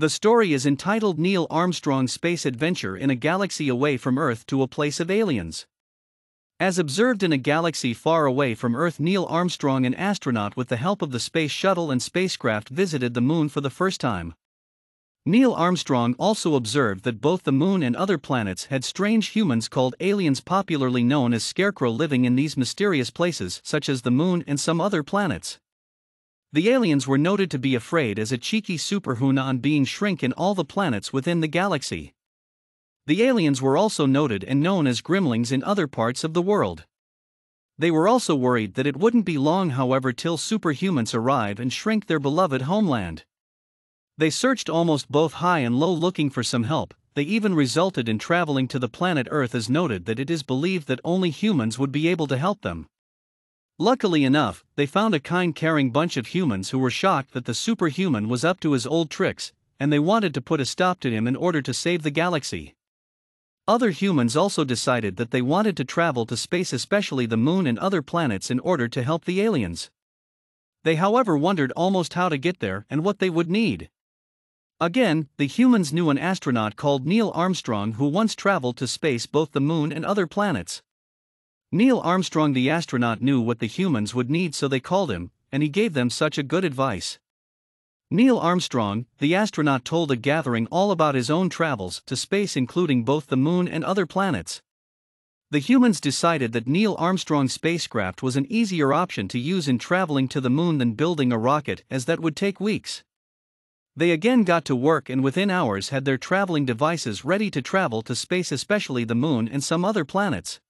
The story is entitled Neil Armstrong's Space Adventure in a Galaxy Away from Earth to a Place of Aliens. As observed in a galaxy far away from Earth, Neil Armstrong, an astronaut with the help of the Space Shuttle and spacecraft, visited the Moon for the first time. Neil Armstrong also observed that both the Moon and other planets had strange humans called aliens, popularly known as scarecrow, living in these mysterious places, such as the Moon and some other planets. The aliens were noted to be afraid as a cheeky superhuman being shrink in all the planets within the galaxy. The aliens were also noted and known as gremlins in other parts of the world. They were also worried that it wouldn't be long, however, till superhumans arrive and shrink their beloved homeland. They searched almost both high and low looking for some help, they even resulted in traveling to the planet Earth as noted that it is believed that only humans would be able to help them. Luckily enough, they found a kind, caring bunch of humans who were shocked that the superhuman was up to his old tricks, and they wanted to put a stop to him in order to save the galaxy. Other humans also decided that they wanted to travel to space, especially the moon and other planets, in order to help the aliens. They, however, wondered almost how to get there and what they would need. Again, the humans knew an astronaut called Neil Armstrong who once traveled to space, both the moon and other planets. Neil Armstrong, the astronaut, knew what the humans would need, so they called him, and he gave them such a good advice. Neil Armstrong, the astronaut, told a gathering all about his own travels to space, including both the moon and other planets. The humans decided that Neil Armstrong's spacecraft was an easier option to use in traveling to the moon than building a rocket, as that would take weeks. They again got to work and within hours had their traveling devices ready to travel to space, especially the moon and some other planets.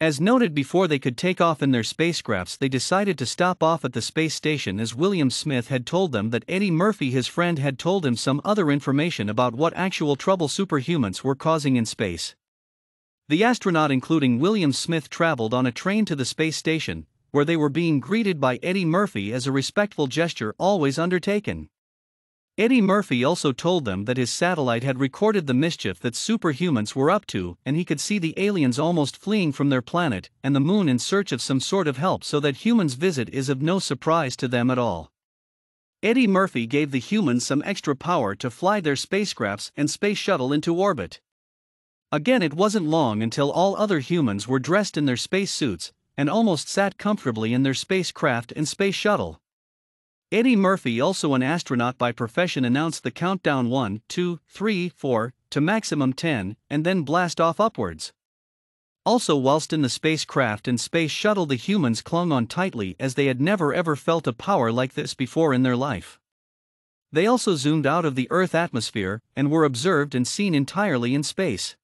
As noted before, they could take off in their spacecrafts, they decided to stop off at the space station as William Smith had told them that Eddie Murphy, his friend, had told him some other information about what actual trouble superhumans were causing in space. The astronaut, including William Smith, traveled on a train to the space station, where they were being greeted by Eddie Murphy as a respectful gesture always undertaken. Eddie Murphy also told them that his satellite had recorded the mischief that superhumans were up to, and he could see the aliens almost fleeing from their planet and the moon in search of some sort of help, so that humans' visit is of no surprise to them at all. Eddie Murphy gave the humans some extra power to fly their spacecrafts and space shuttle into orbit. Again, it wasn't long until all other humans were dressed in their space suits and almost sat comfortably in their spacecraft and space shuttle. Eddie Murphy, also an astronaut by profession, announced the countdown 1, 2, 3, 4 to maximum 10 and then blast off upwards. Also, whilst in the spacecraft and space shuttle, the humans clung on tightly as they had never ever felt a power like this before in their life. They also zoomed out of the Earth atmosphere and were observed and seen entirely in space.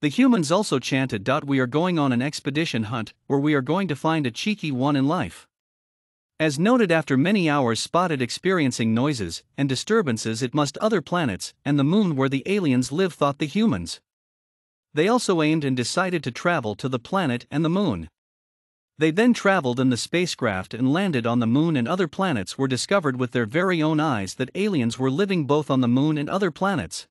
The humans also chanted, We are going on an expedition hunt where we are going to find a cheeky one in life. As noted after many hours spotted experiencing noises and disturbances it must other planets and the moon where the aliens live thought the humans. They also aimed and decided to travel to the planet and the moon. They then traveled in the spacecraft and landed on the moon and other planets were discovered with their very own eyes that aliens were living both on the moon and other planets.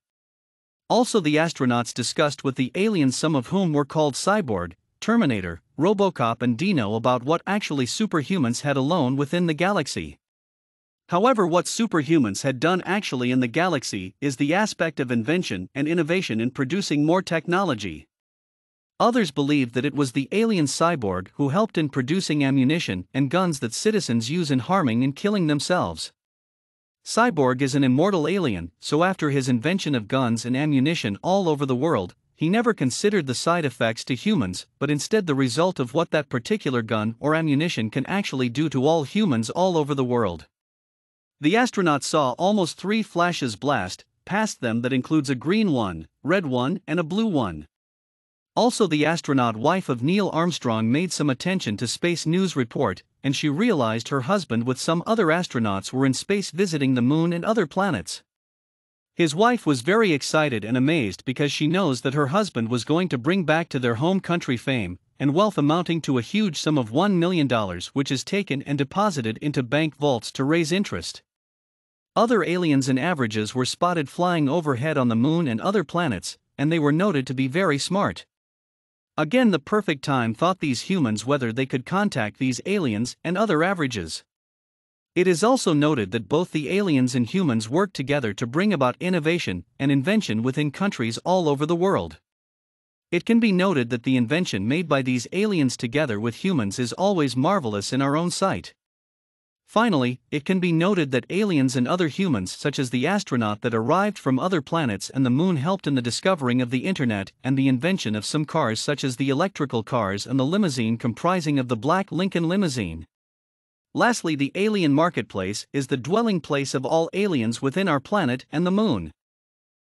Also the astronauts discussed with the aliens some of whom were called cyborg, Terminator, Robocop, and Dino about what actually superhumans had alone within the galaxy. However, what superhumans had done actually in the galaxy is the aspect of invention and innovation in producing more technology. Others believed that it was the alien cyborg who helped in producing ammunition and guns that citizens use in harming and killing themselves. Cyborg is an immortal alien, so after his invention of guns and ammunition all over the world, he never considered the side effects to humans, but instead the result of what that particular gun or ammunition can actually do to all humans all over the world. The astronaut saw almost three flashes blast past them that includes a green one, red one, and a blue one. Also, the astronaut wife of Neil Armstrong made some attention to Space News Report, and she realized her husband with some other astronauts were in space visiting the moon and other planets. His wife was very excited and amazed because she knows that her husband was going to bring back to their home country fame and wealth amounting to a huge sum of $1 million, which is taken and deposited into bank vaults to raise interest. Other aliens and averages were spotted flying overhead on the moon and other planets, and they were noted to be very smart. Again, the perfect time thought these humans whether they could contact these aliens and other averages. It is also noted that both the aliens and humans work together to bring about innovation and invention within countries all over the world. It can be noted that the invention made by these aliens together with humans is always marvelous in our own sight. Finally, it can be noted that aliens and other humans, such as the astronaut that arrived from other planets and the moon, helped in the discovering of the internet and the invention of some cars, such as the electrical cars and the limousine comprising of the black Lincoln limousine. Lastly, the alien marketplace is the dwelling place of all aliens within our planet and the moon.